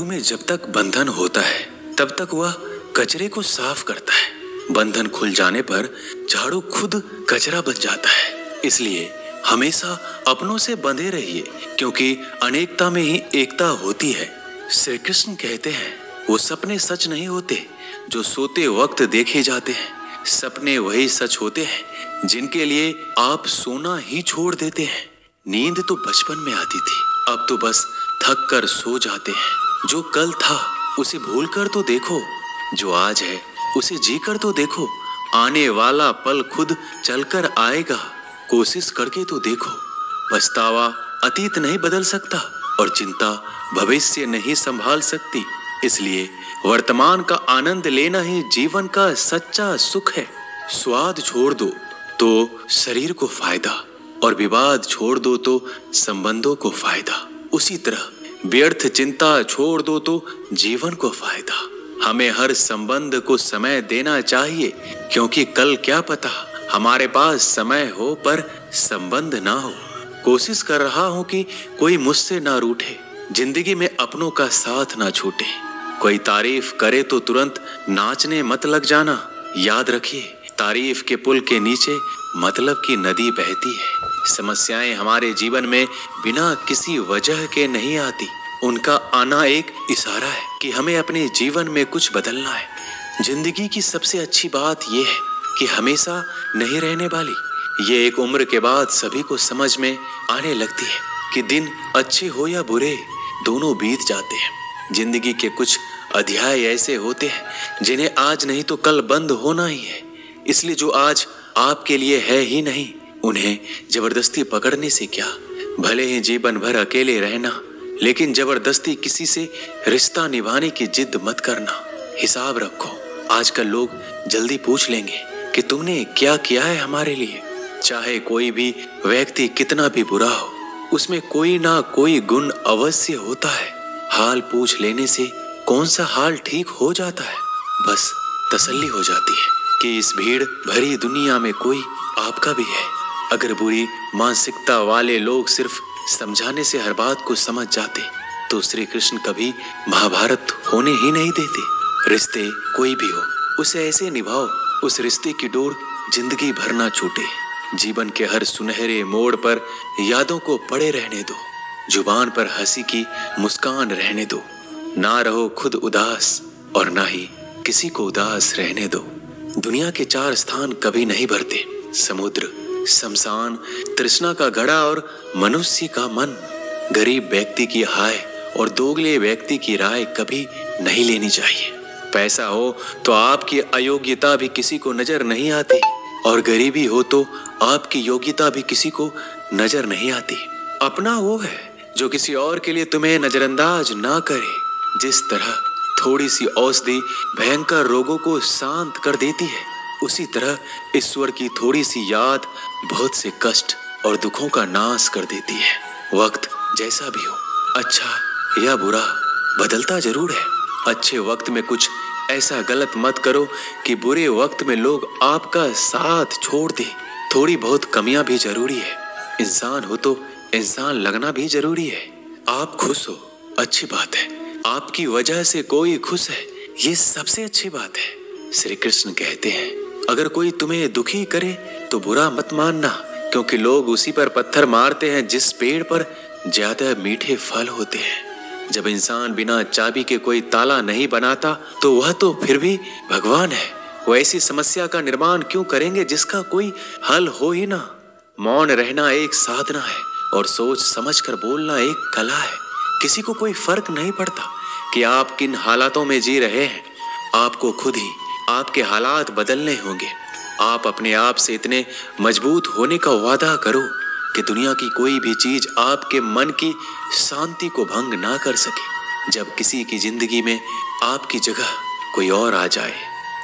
झाड़ू में जब तक बंधन होता है, तब तक वह कचरे को साफ़ करता है। बंधन खुल जाने पर झाड़ू खुद कचरा बन जाता है। इसलिए हमेशा अपनों से बंधे रहिए, क्योंकि अनेकता में ही एकता होती है। श्री कृष्ण कहते हैं, वो सपने सच नहीं होते, जो सोते वक्त देखे जाते हैं। सपने वही सच होते हैं, जिनके लिए आप सोना ही छोड़ देते हैं। नींद तो बचपन में आती थी, अब तो बस थक कर सो जाते हैं। जो कल था, उसे भूल कर तो देखो। जो आज है, उसे जी कर तो देखो। आने वाला पल खुद चलकर आएगा। कोशिश करके तो देखो। पछतावा अतीत नहीं बदल सकता और चिंता भविष्य नहीं संभाल सकती। इसलिए वर्तमान का आनंद लेना ही जीवन का सच्चा सुख है। स्वाद छोड़ दो तो शरीर को फ़ायदा और विवाद छोड़ दो तो संबंधों को फ़ायदा। उसी तरह व्यर्थ चिंता छोड़ दो तो जीवन को फ़ायदा। हमें हर संबंध को समय देना चाहिए, क्योंकि कल क्या पता हमारे पास समय हो पर संबंध ना हो। कोशिश कर रहा हूँ कि कोई मुझसे ना रूठे, ज़िंदगी में अपनों का साथ ना छूटे। कोई तारीफ़ करे तो तुरंत नाचने मत लग जाना, याद रखिए, तारीफ़ के पुल के नीचे मतलब की नदी बहती है। समस्याएँ हमारे जीवन में बिना किसी वजह के नहीं आती। उनका आना एक इशारा है कि हमें अपने जीवन में कुछ बदलना है। ज़िंदगी की सबसे अच्छी बात यह है कि हमेशा नहीं रहने वाली। ये एक उम्र के बाद सभी को समझ में आने लगती है कि दिन अच्छे हो या बुरे, दोनों बीत जाते हैं। ज़िंदगी के कुछ अध्याय ऐसे होते हैं, जिन्हें आज नहीं तो कल बंद होना ही है। इसलिए जो आज आपके लिए है ही नहीं उन्हें ज़बरदस्ती पकड़ने से क्या? भले ही जीवन भर अकेले रहना, लेकिन ज़बरदस्ती किसी से रिश्ता निभाने की जिद मत करना। हिसाब रखो, आजकल लोग जल्दी पूछ लेंगे कि तुमने क्या किया है हमारे लिए? चाहे कोई भी व्यक्ति कितना भी बुरा हो, उसमें कोई ना कोई गुण अवश्य होता है। हाल पूछ लेने से कौन सा हाल ठीक हो जाता है? बस तसल्ली हो जाती है कि इस भीड़ भरी दुनिया में कोई आपका भी है। अगर बुरी मानसिकता वाले लोग सिर्फ़ समझाने से हर बात को समझ जाते तो श्री कृष्ण कभी महाभारत होने ही नहीं देते। रिश्ते कोई भी हो, उसे ऐसे निभाओ, उस रिश्ते की डोर ज़िंदगी भर ना छूटे। जीवन के हर सुनहरे मोड़ पर यादों को पड़े रहने दो, ज़ुबान पर हँसी की मुस्कान रहने दो। ना रहो खुद उदास और ना ही किसी को उदास रहने दो। दुनिया के चार स्थान कभी नहीं भरते, समुद्र शमशान, तृष्णा का घड़ा और मनुष्य का मन। गरीब व्यक्ति की हाय और दोगले व्यक्ति की राय कभी नहीं लेनी चाहिए। पैसा हो तो आपकी अयोग्यता भी किसी को नज़र नहीं आती और गरीबी हो तो आपकी योग्यता भी किसी को नज़र नहीं आती। अपना वो है जो किसी और के लिए तुम्हें नजरअंदाज ना करे, जिस तरह थोड़ी सी औषधि भयंकर रोगों को शांत कर देती है। उसी तरह ईश्वर की थोड़ी सी याद बहुत से कष्ट और दुखों का नाश कर देती है। वक्त जैसा भी हो। अच्छा या बुरा, बदलता ज़रूर है। अच्छे वक्त में कुछ ऐसा गलत मत करो कि बुरे वक्त में लोग आपका साथ छोड़ दे। थोड़ी बहुत कमियाँ भी ज़रूरी है। इंसान हो तो इंसान लगना भी ज़रूरी है। आप खुश हो, अच्छी बात है। आपकी वजह से कोई खुश है, ये सबसे अच्छी बात है। श्री कृष्ण कहते हैं अगर कोई तुम्हें दुखी करे तो बुरा मत मानना, क्योंकि लोग उसी पर पत्थर मारते हैं जिस पेड़ पर ज़्यादा मीठे फल होते हैं। जब इंसान बिना चाबी के कोई ताला नहीं बनाता तो वह तो फिर भी भगवान है। वो ऐसी समस्या का निर्माण क्यों करेंगे जिसका कोई हल हो ही ना? मौन रहना एक साधना है, और सोच समझ कर बोलना एक कला है। किसी को कोई फ़र्क नहीं पड़ता कि आप किन हालातों में जी रहे हैं। आपको खुद ही आपके हालात बदलने होंगे। आप अपने आप से इतने मज़बूत होने का वादा करो कि दुनिया की कोई भी चीज़ आपके मन की शांति को भंग ना कर सके। जब किसी की ज़िंदगी में आपकी जगह कोई और आ जाए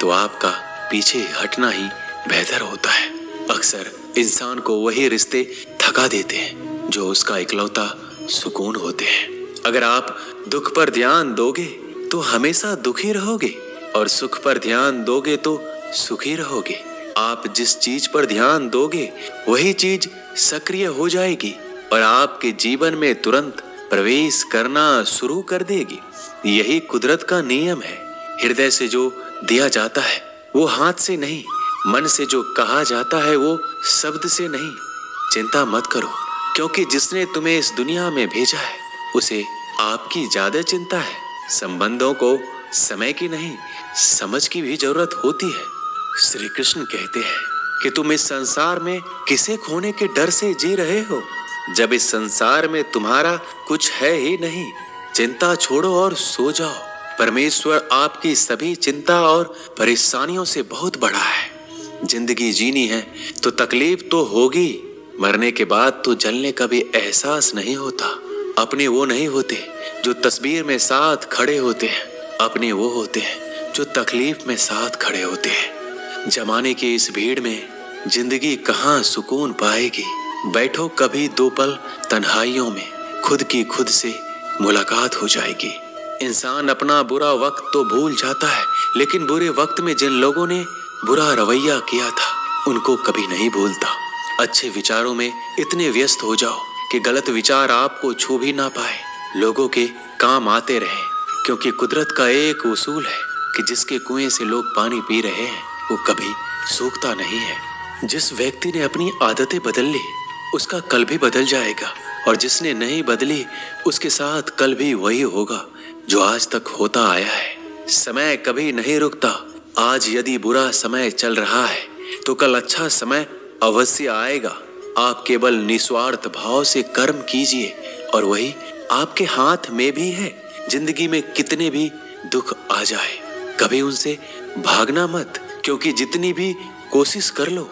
तो आपका पीछे हटना ही बेहतर होता है। अक्सर इंसान को वही रिश्ते थका देते हैं, जो उसका इकलौता सुकून होते हैं। अगर आप दुख पर ध्यान दोगे तो हमेशा दुखी रहोगे। और सुख पर ध्यान दोगे तो सुखी रहोगे। आप जिस चीज़ पर ध्यान दोगे, वही चीज़ सक्रिय हो जाएगी और आपके जीवन में तुरंत प्रवेश करना शुरू कर देगी। यही कुदरत का नियम है। हृदय से जो दिया जाता है, वो हाथ से नहीं, मन से जो कहा जाता है, वो शब्द से नहीं। चिंता मत करो, क्योंकि जिसने तुम्हें इस दुनिया में भेजा है, उसे आपकी ज़्यादा चिंता है। संबंधों को समय की नहीं, समझ की भी ज़रूरत होती है। श्री कृष्ण कहते हैं कि तुम इस संसार में किसे खोने के डर से जी रहे हो? जब इस संसार में तुम्हारा कुछ है ही नहीं, चिंता छोड़ो और सो जाओ। परमेश्वर आपकी सभी चिंता और परेशानियों से बहुत बड़ा है। ज़िंदगी जीनी है तो तकलीफ़ तो होगी। मरने के बाद तो जलने का भी एहसास नहीं होता। अपने वो नहीं होते, जो तस्वीर में साथ खड़े होते हैं। अपने वो होते हैं जो तकलीफ़ में साथ खड़े होते हैं। जमाने की इस भीड़ में ज़िंदगी कहाँ सुकून पाएगी? बैठो कभी दो पल, तन्हाइयों में खुद की खुद से मुलाकात हो जाएगी। इंसान अपना बुरा वक्त तो भूल जाता है, लेकिन बुरे वक्त में जिन लोगों ने बुरा रवैया किया था, उनको कभी नहीं भूलता। अच्छे विचारों में इतने व्यस्त हो जाओ कि गलत विचार आपको छू भी ना पाए। लोगों के काम आते रहे। क्योंकि कुदरत का एक उसूल है कि जिसके कुएँ से लोग पानी पी रहे हैं, वो कभी सूखता नहीं है। जिस व्यक्ति ने अपनी आदतें बदल ली, उसका कल भी बदल जाएगा, और जिसने नहीं बदली, उसके साथ कल भी वही होगा, जो आज तक होता आया है। समय कभी नहीं रुकता। आज यदि बुरा समय चल रहा है तो कल अच्छा समय अवश्य आएगा। आप केवल निस्वार्थ भाव से कर्म कीजिए, और वही आपके हाथ में भी है। ज़िंदगी में कितने भी दुख आ जाए, कभी उनसे भागना मत, क्योंकि जितनी भी कोशिश कर लो,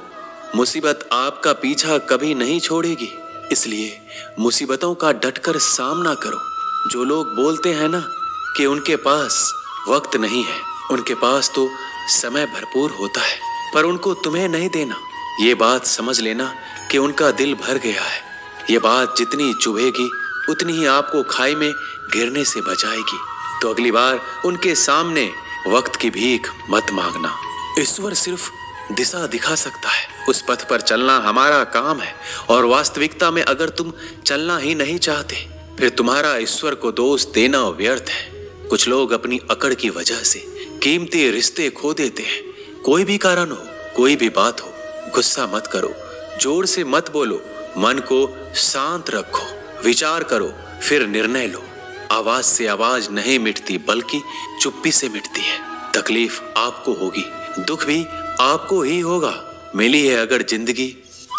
मुसीबत आपका पीछा कभी नहीं छोड़ेगी। इसलिए मुसीबतों का डटकर सामना करो। जो लोग बोलते हैं ना कि उनके पास वक्त नहीं है, उनके पास तो समय भरपूर होता है, पर उनको तुम्हें नहीं देना। ये बात समझ लेना कि उनका दिल भर गया है। ये बात जितनी चुभेगी उतनी ही आपको खाई में गिरने से बचाएगी। तो अगली बार उनके सामने वक्त की भीख मत मांगना। ईश्वर सिर्फ़ दिशा दिखा सकता है। उस पथ पर चलना हमारा काम है। और वास्तविकता में अगर तुम चलना ही नहीं चाहते, फिर तुम्हारा ईश्वर को दोष देना व्यर्थ है। कुछ लोग अपनी अकड़ की वजह से कीमती रिश्ते खो देते हैं। कोई भी कारण हो, कोई भी बात हो, गुस्सा मत करो। ज़ोर से मत बोलो, मन को शांत रखो। विचार करो, फिर निर्णय लो। आवाज़ से आवाज़ नहीं मिटती, बल्कि चुप्पी से मिटती है। तकलीफ़ आपको होगी, दुख भी आपको ही होगा। मिली है अगर ज़िंदगी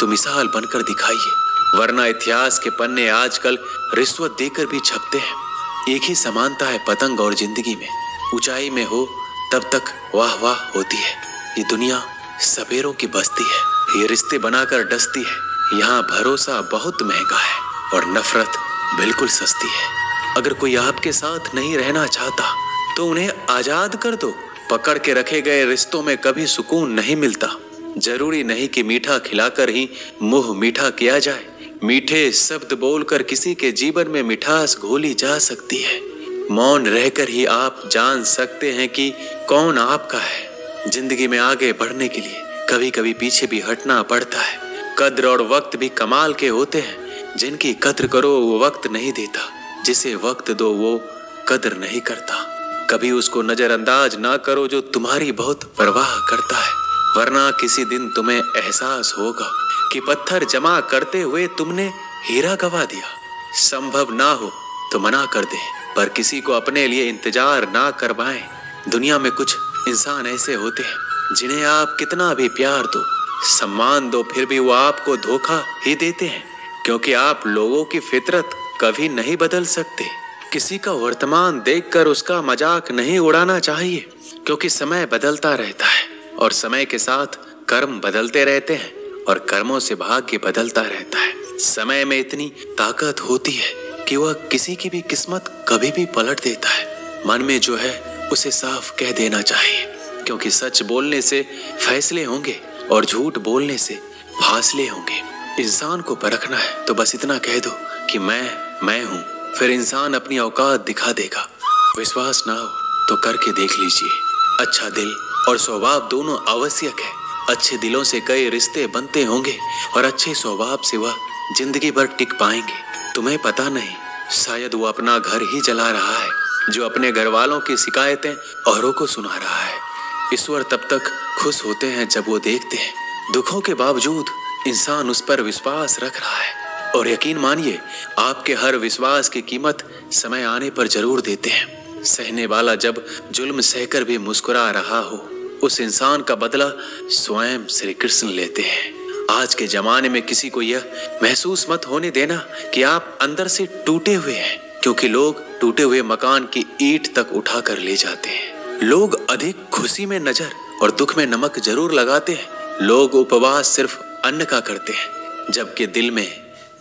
तो मिसाल बनकर दिखाइए। वरना इतिहास के पन्ने आजकल रिश्वत देकर भी छपते हैं। एक ही समानता है पतंग और ज़िंदगी में। ऊंचाई में हो, तब तक वाह वाह होती है। ये दुनिया सवेरों की बस्ती है। ये रिश्ते बनाकर डसती है। यहाँ भरोसा बहुत महँगा है। और नफरत बिल्कुल सस्ती है। अगर कोई आपके साथ नहीं रहना चाहता तो उन्हें आज़ाद कर दो। पकड़ के रखे गए रिश्तों में कभी सुकून नहीं मिलता। ज़रूरी नहीं कि मीठा खिलाकर ही मुँह मीठा किया जाए। मीठे शब्द बोलकर किसी के जीवन में मिठास घोली जा सकती है। मौन रहकर ही आप जान सकते हैं कि कौन आपका है। ज़िंदगी में आगे बढ़ने के लिए कभी कभी पीछे भी हटना पड़ता है। कद्र और वक्त भी कमाल के होते हैं। जिनकी कद्र करो वो वक्त नहीं देता, जिसे वक्त दो वो कद्र नहीं करता। कभी उसको नजरअंदाज ना करो जो तुम्हारी बहुत परवाह करता है, वरना किसी दिन तुम्हें एहसास होगा कि पत्थर जमा करते हुए तुमने हीरा गवा दिया। संभव ना हो तो मना कर दे, पर किसी को अपने लिए इंतज़ार ना करवाएँ। दुनिया में कुछ इंसान ऐसे होते हैं, जिन्हें आप कितना भी प्यार दो, सम्मान दो, फिर भी वो आपको धोखा ही देते हैं। क्योंकि आप लोगों की फितरत कभी नहीं बदल सकते। किसी का वर्तमान देखकर उसका मज़ाक नहीं उड़ाना चाहिए, क्योंकि समय बदलता रहता है, और समय के साथ कर्म बदलते रहते हैं, और कर्मों से भाग्य बदलता रहता है। समय में इतनी ताकत होती है कि वह किसी की भी किस्मत कभी भी पलट देता है। मन में जो है, उसे साफ़ कह देना चाहिए, क्योंकि सच बोलने से फैसले होंगे, और झूठ बोलने से फासले होंगे। इंसान को परखना है तो बस इतना कह दो कि मैं मैं हूँ। फिर इंसान अपनी औकात दिखा देगा। विश्वास ना हो तो करके देख लीजिए। अच्छा दिल और स्वभाव दोनों आवश्यक है। अच्छे दिलों से कई रिश्ते बनते होंगे और अच्छे स्वभाव से वह ज़िंदगी भर टिक पाएँगे। तुम्हें पता नहीं, शायद वो अपना घर ही जला रहा है, जो अपने घर वालों की शिकायतें औरों को सुना रहा है। ईश्वर तब तक खुश होते हैं जब वो देखते हैं। दुखों के बावजूद इंसान उस पर विश्वास रख रहा है। और यकीन मानिए, आपके हर विश्वास की कीमत समय आने पर ज़रूर देते हैं। सहने वाला जब जुल्म सहकर भी मुस्कुरा रहा हो, उस इंसान का बदला स्वयं श्री कृष्ण लेते हैं। आज के जमाने में किसी को यह महसूस मत होने देना कि आप अंदर से टूटे हुए हैं, क्योंकि लोग टूटे हुए मकान की ईट तक उठा कर ले जाते हैं। लोग अधिक खुशी में नज़र और दुख में नमक ज़रूर लगाते हैं। लोग उपवास सिर्फ़ अन्न का करते हैं, जबकि दिल में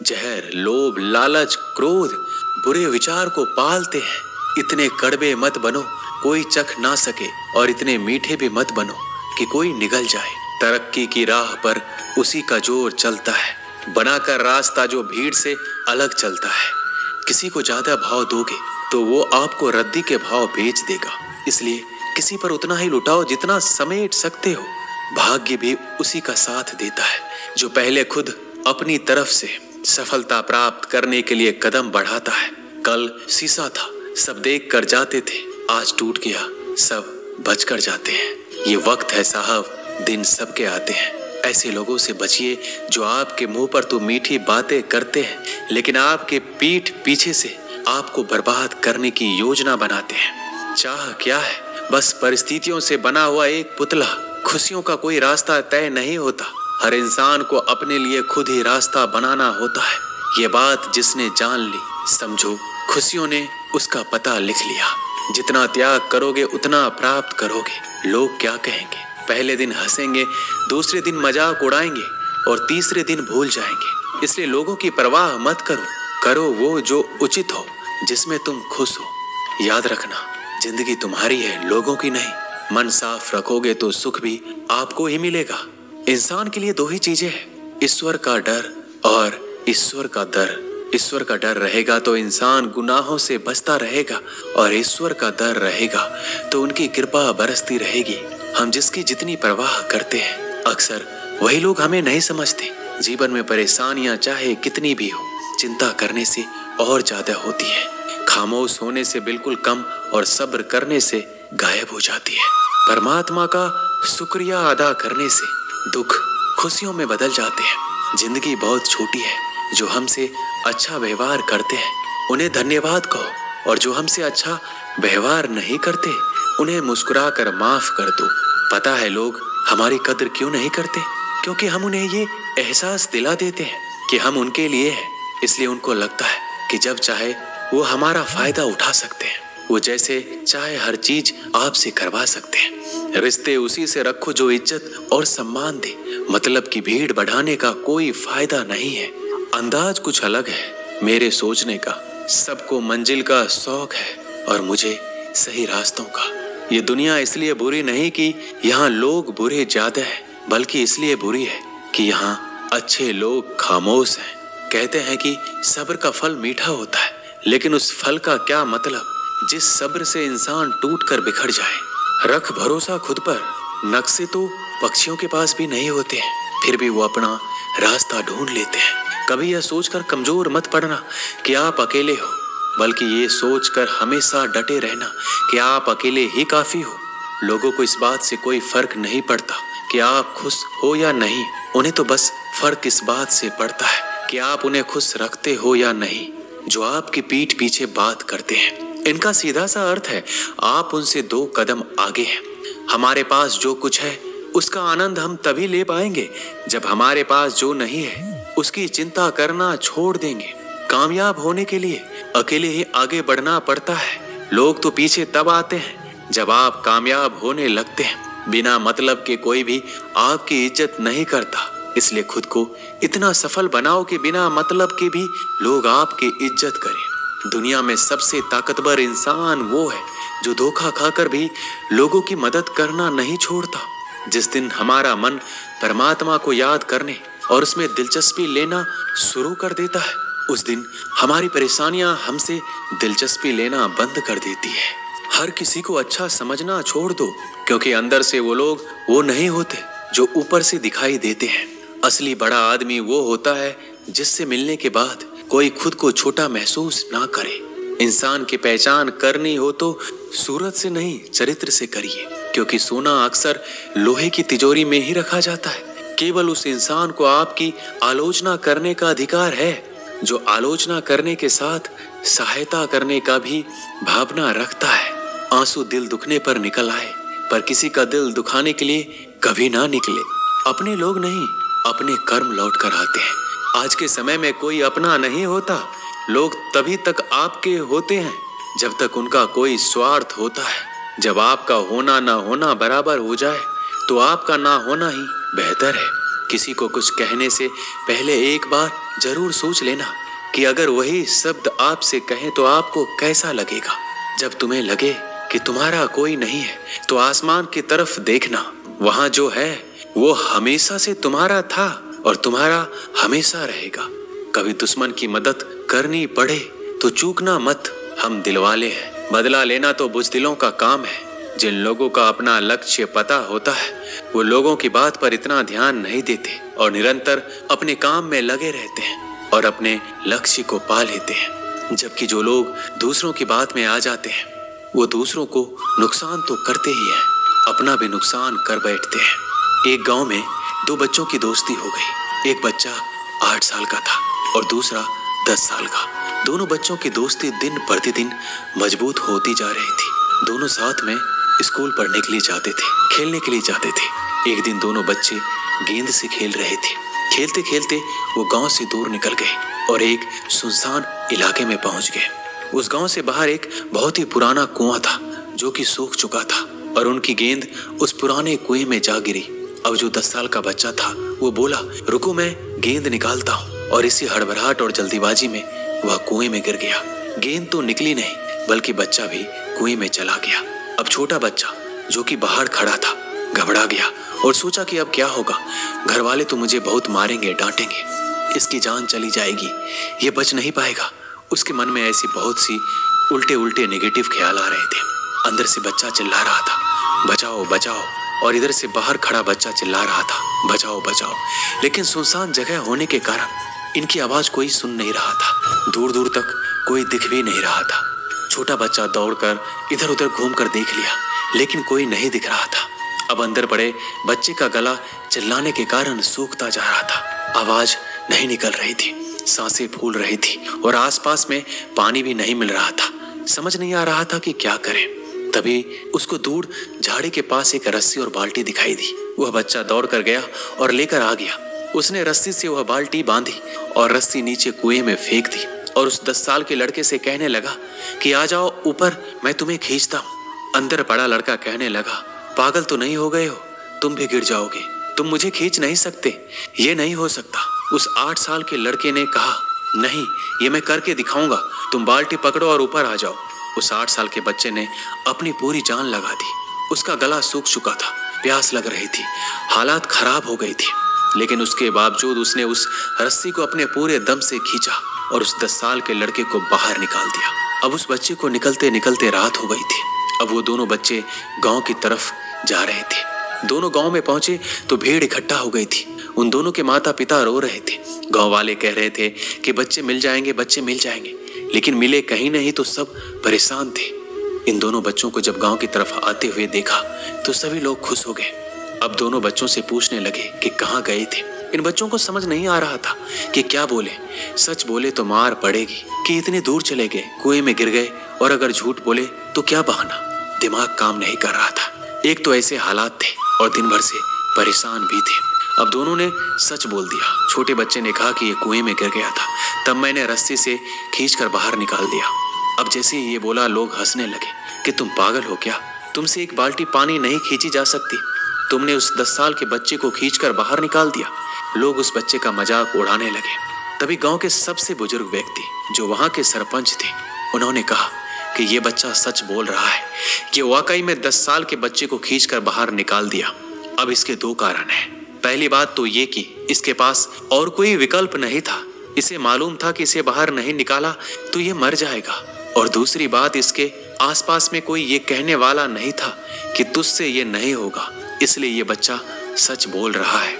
जहर, लोभ, लालच, क्रोध, बुरे विचार को पालते हैं। इतने कड़वे मत बनो, कोई चख ना सके, और इतने मीठे भी मत बनो, कि कोई निगल जाए। तरक्की की राह पर उसी का ज़ोर चलता है। बनाकर रास्ता जो भीड़ से अलग चलता है। किसी को ज़्यादा भाव दोगे तो वो आपको रद्दी के भाव बेच देगा। इसलिए किसी पर उतना ही लुटाओ जितना समेट सकते हो। भाग्य भी उसी का साथ देता है, जो पहले खुद अपनी तरफ़ से सफलता प्राप्त करने के लिए कदम बढ़ाता है। कल शीशा था, सब देख कर जाते थे, आज टूट गया, सब बच कर जाते हैं। ये वक्त है साहब, दिन सबके आते हैं। ऐसे लोगों से बचिए, जो आपके मुँह पर तो मीठी बातें करते हैं, लेकिन आपके पीठ पीछे से आपको बर्बाद करने की योजना बनाते हैं। चाह क्या है? बस परिस्थितियों से बना हुआ एक पुतला। खुशियों का कोई रास्ता तय नहीं होता। हर इंसान को अपने लिए खुद ही रास्ता बनाना होता है। ये बात जिसने जान ली, समझो, खुशियों ने उसका पता लिख लिया। जितना त्याग करोगे, उतना प्राप्त करोगे। लोग क्या कहेंगे? पहले दिन हंसेंगे, दूसरे दिन मज़ाक उड़ाएँगे और तीसरे दिन भूल जाएँगे। इसलिए लोगों की परवाह मत करो। करो वो जो उचित हो, जिसमें तुम खुश हो। याद रखना, ज़िंदगी तुम्हारी है, लोगों की नहीं। मन साफ़ रखोगे तो सुख भी आपको ही मिलेगा। इंसान के लिए दो ही चीज़ें हैं, ईश्वर का डर और ईश्वर का दर। ईश्वर का डर रहेगा तो इंसान गुनाहों से बचता रहेगा और ईश्वर का डर रहेगा तो उनकी कृपा बरसती रहेगी। हम जिसकी जितनी परवाह करते हैं, अक्सर वही लोग हमें नहीं समझते। जीवन में परेशानियाँ चाहे कितनी भी हो, चिंता करने से और ज़्यादा होती है। खामोश होने से बिल्कुल कम और सब्र करने से गायब हो जाती है। परमात्मा का शुक्रिया अदा करने से दुख खुशियों में बदल जाते हैं। ज़िंदगी बहुत छोटी है, जो हमसे अच्छा व्यवहार करते हैं, उन्हें धन्यवाद कहो, और जो हमसे अच्छा व्यवहार नहीं करते, उन्हें मुस्कुरा कर माफ़ कर दो। पता है लोग, हमारी कदर क्यों नहीं करते? क्योंकि हम उन्हें ये एहसास दिला देते हैं कि हम उनके लिए हैं। इसलिए उनको लगता है कि जब चाहे वो हमारा फ़ायदा उठा सकते हैं। वो जैसे चाहे हर चीज़ आपसे करवा सकते हैं। रिश्ते उसी से रखो जो इज़्ज़त और सम्मान दे। मतलब की भीड़ बढ़ाने का कोई फ़ायदा नहीं है। अंदाज कुछ अलग है मेरे सोचने का। सबको मंजिल का शौक है और मुझे सही रास्तों का। ये दुनिया इसलिए बुरी नहीं कि यहाँ लोग बुरे ज़्यादा है, बल्कि इसलिए बुरी है कि यहाँ अच्छे लोग खामोश हैं। कहते हैं कि सब्र का फल मीठा होता है, लेकिन उस फल का क्या मतलब? जिस सब्र से इंसान टूट कर बिखर जाए, रख भरोसा खुद पर, नक्शे तो पक्षियों के पास भी नहीं होते हैं, फिर भी वो अपना रास्ता ढूंढ लेते हैं। कभी यह सोचकर कमज़ोर मत पड़ना कि आप अकेले हो, बल्कि ये सोचकर हमेशा डटे रहना कि आप अकेले ही काफ़ी हो। लोगों को इस बात से कोई फ़र्क नहीं पड़ता कि आप खुश हो या नहीं, उन्हें तो बस फ़र्क इस बात से पड़ता है कि आप उन्हें खुश रखते हो या नहीं, जो आपकी पीठ पीछे बात करते हैं। इनका सीधा सा अर्थ है, आप उनसे दो कदम आगे हैं। हमारे पास जो कुछ है, उसका आनंद हम तभी ले पाएँगे जब हमारे पास जो नहीं है, उसकी चिंता करना छोड़ देंगे। कामयाब होने के लिए अकेले ही आगे बढ़ना पड़ता है। लोग तो पीछे तब आते हैं जब आप कामयाब होने लगते हैं। बिना मतलब के कोई भी आपकी इज़्ज़त नहीं करता। इसलिए खुद को इतना सफल बनाओ कि बिना मतलब के भी लोग आपकी इज़्ज़त करें। दुनिया में सबसे ताकतवर इंसान वो है जो धोखा खाकर भी लोगों की मदद करना नहीं छोड़ता। जिस दिन हमारा मन परमात्मा को याद करने और उसमें दिलचस्पी लेना शुरू कर देता है, उस दिन हमारी परेशानियाँ हमसे दिलचस्पी लेना बंद कर देती है। हर किसी को अच्छा समझना छोड़ दो, क्योंकि अंदर से वो लोग वो नहीं होते जो ऊपर से दिखाई देते हैं। असली बड़ा आदमी वो होता है जिससे मिलने के बाद कोई खुद को छोटा महसूस ना करे। इंसान की पहचान करनी हो तो सूरत से नहीं, चरित्र से करिए, क्योंकि सोना अक्सर लोहे की तिजोरी में ही रखा जाता है। केवल उस इंसान को आपकी आलोचना करने का अधिकार है, जो आलोचना करने के साथ सहायता करने का भी भावना रखता है। आँसू दिल दुखने पर निकल आए, पर किसी का दिल दुखाने के लिए कभी ना निकले। अपने लोग नहीं, अपने कर्म लौट कर आते हैं। आज के समय में कोई अपना नहीं होता। लोग तभी तक आपके होते हैं, जब तक उनका कोई स्वार्थ होता है। जब आपका होना ना होना बराबर हो जाए तो आपका ना होना ही बेहतर है। किसी को कुछ कहने से पहले एक बार ज़रूर सोच लेना कि अगर वही शब्द आपसे कहें तो आपको कैसा लगेगा। जब तुम्हें लगे कि तुम्हारा कोई नहीं है तो आसमान की तरफ़ देखना। वहाँ जो है, वो हमेशा से तुम्हारा था। और तुम्हारा हमेशा रहेगा। कभी दुश्मन की मदद करनी पड़े तो चूकना मत। हम दिलवाले हैं। बदला लेना तो बुजदिलों का काम है। जिन लोगों का अपना लक्ष्य पता होता है, वो लोगों की बात पर इतना ध्यान नहीं देते और निरंतर अपने काम में लगे रहते हैं और अपने लक्ष्य को पा लेते हैं। जबकि जो लोग दूसरों की बात में आ जाते हैं, वो दूसरों को नुकसान तो करते ही है, अपना भी नुकसान कर बैठते हैं। एक गाँव में दो बच्चों की दोस्ती हो गई। एक बच्चा आठ साल का था और दूसरा दस साल का। दोनों बच्चों की दोस्ती दिन प्रतिदिन मज़बूत होती जा रही थी। दोनों साथ में स्कूल पढ़ने के लिए जाते थे, खेलने के लिए जाते थे। एक दिन दोनों बच्चे गेंद से खेल रहे थे। खेलते खेलते वो गाँव से दूर निकल गए और एक सुनसान इलाके में पहुँच गए। उस गाँव से बाहर एक बहुत ही पुराना कुआँ था जो कि सूख चुका था और उनकी गेंद उस पुराने कुएँ में जा गिरी। अब जो दस साल का बच्चा था, वो बोला, रुको मैं, गेंद निकालता हूँ। और इसी हड़बड़ाहट और जल्दीबाजी में वह कुएँ में गिर गया। गेंद तो निकली नहीं, बल्कि बच्चा भी कुएँ में चला गया। अब छोटा बच्चा, जो कि बाहर खड़ा था, घबरा गया और सोचा कि अब क्या होगा। घर वाले तो मुझे बहुत मारेंगे, डांटेंगे। इसकी जान चली जाएगी, ये बच नहीं पाएगा। उसके मन में ऐसी बहुत सी उल्टे उल्टे नेगेटिव ख्याल आ रहे थे। अंदर से बच्चा चिल्ला रहा था, बचाओ बचाओ। और इधर से बाहर खड़ा बच्चा चिल्ला रहा था बचाओ बचाओ लेकिन सुनसान जगह होने के कारण इनकी आवाज़ कोई सुन नहीं रहा था। दूर दूर तक कोई दिख भी नहीं रहा था। छोटा बच्चा दौड़कर इधर उधर घूमकर देख लिया, लेकिन कोई नहीं दिख रहा था। अब अंदर पड़े बच्चे का गला चिल्लाने के कारण सूखता जा रहा था। आवाज़ नहीं निकल रही थी, साँसें फूल रही थी और आसपास में पानी भी नहीं मिल रहा था। समझ नहीं आ रहा था कि क्या करें। तभी उसको दूर झाड़ी के पास एक रस्सी और बाल्टी दिखाई दी। वह बच्चा दौड़ कर गया और लेकर आ गया। उसने रस्सी से वह बाल्टी बांधी और रस्सी नीचे कुएँ में फेंक दी और उस दस साल के लड़के से कहने लगा कि, आ जाओ, ऊपर, मैं तुम्हें खींचता हूँ। अंदर पड़ा लड़का कहने लगा, पागल तो नहीं हो गए हो? तुम भी गिर जाओगे। तुम मुझे खींच नहीं सकते। ये नहीं हो सकता। उस आठ साल के लड़के ने कहा, नहीं, ये मैं करके दिखाऊँगा। तुम बाल्टी पकड़ो और ऊपर आ जाओ। उस आठ साल के बच्चे ने अपनी पूरी जान लगा दी। उसका गला सूख चुका था, प्यास लग रही थी, हालात खराब हो गई थी। लेकिन उसके बावजूद उसने उस रस्सी को अपने पूरे दम से खींचा और उस दस साल के लड़के को बाहर निकाल दिया। अब उस बच्चे को निकलते निकलते रात हो गई थी। अब वो दोनों बच्चे गाँव की तरफ़ जा रहे थे। दोनों गाँव में पहुँचे तो भीड़ इकट्ठा हो गई थी। उन दोनों के माता पिता रो रहे थे। गाँव वाले कह रहे थे कि बच्चे मिल जाएँगे, बच्चे मिल जाएँगे। लेकिन मिले कहीं नहीं तो सब परेशान थे। इन दोनों बच्चों को जब गाँव की तरफ़ आते हुए देखा तो सभी लोग खुश हो गए। अब दोनों बच्चों से पूछने लगे कि कहाँ गए थे। इन बच्चों को समझ नहीं आ रहा था कि क्या बोले। सच बोले तो मार पड़ेगी कि इतने दूर चले गए, कुएँ में गिर गए और अगर झूठ बोले तो क्या बहाना। दिमाग काम नहीं कर रहा था। एक तो ऐसे हालात थे और दिन भर से परेशान भी थे। अब दोनों ने सच बोल दिया। छोटे बच्चे ने कहा कि ये कुएँ में गिर गया था। तब मैंने रस्सी से खींच कर बाहर निकाल दिया। अब जैसे ही ये बोला, लोग हंसने लगे कि तुम पागल हो क्या? तुमसे एक बाल्टी पानी नहीं खींची जा सकती। तुमने उस दस साल के बच्चे को खींचकर बाहर निकाल दिया। लोग उस बच्चे का मज़ाक उड़ाने लगे। तभी गाँव के सबसे बुज़ुर्ग व्यक्ति, जो वहाँ के सरपंच थे, उन्होंने कहा कि ये बच्चा सच बोल रहा है कि वाकई में दस साल के बच्चे को खींचकर बाहर निकाल दिया। अब इसके दो कारण हैं। पहली बात तो ये कि इसके पास और कोई विकल्प नहीं था। इसे मालूम था कि इसे बाहर नहीं निकाला तो ये मर जाएगा। और दूसरी बात इसके आसपास में कोई ये कहने वाला नहीं था कि तुझसे ये नहीं होगा। इसलिए ये बच्चा सच बोल रहा है।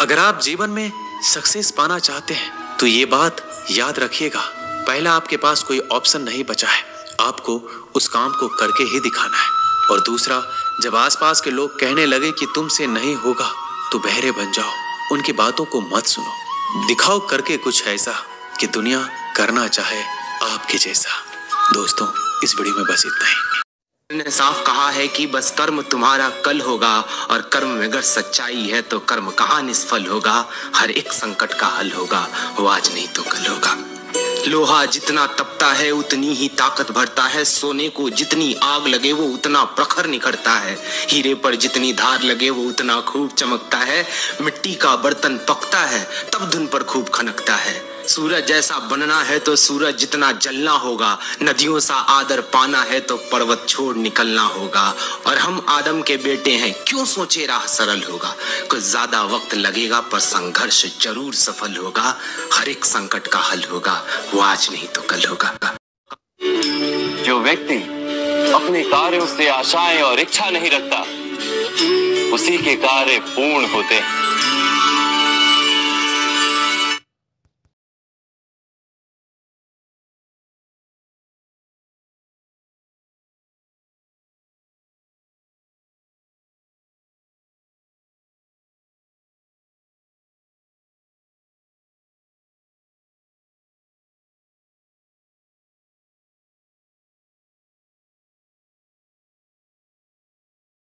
अगर आप जीवन में सक्सेस पाना चाहते हैं तो ये बात याद रखिएगा। पहला आपके पास कोई ऑप्शन नहीं बचा है। आपको उस काम को करके ही दिखाना है। और दूसरा, जब आसपास के लोग कहने लगे कि तुमसे नहीं होगा तो बहरे बन जाओ। उनकी बातों को मत सुनो। दिखाओ करके कुछ ऐसा कि दुनिया करना चाहे आपके जैसा। दोस्तों, इस वीडियो में बस इतना ही। ने साफ़ कहा है कि बस कर्म तुम्हारा कल होगा और कर्म में अगर सच्चाई है तो कर्म कहाँ निष्फल होगा? हर एक संकट का हल होगा, वो आज नहीं तो कल होगा। लोहा जितना तपता है, उतनी ही ताकत भरता है। सोने को जितनी आग लगे, वो उतना प्रखर निखरता है। हीरे पर जितनी धार लगे, वो उतना खूब चमकता है। मिट्टी का बर्तन पकता है, तब धुन पर खूब खनकता है। सूरज जैसा बनना है तो सूरज जितना जलना होगा, नदियों सा आदर पाना है तो पर्वत छोड़ निकलना होगा। और हम आदम के बेटे हैं, क्यों सोचे राह सरल होगा? कुछ ज़्यादा वक्त लगेगा, पर संघर्ष ज़रूर सफल होगा। हर एक संकट का हल होगा, वो आज नहीं तो कल होगा। जो व्यक्ति अपने कार्यों से आशाएँ और इच्छा नहीं रखता, उसी के कार्य पूर्ण होते हैं।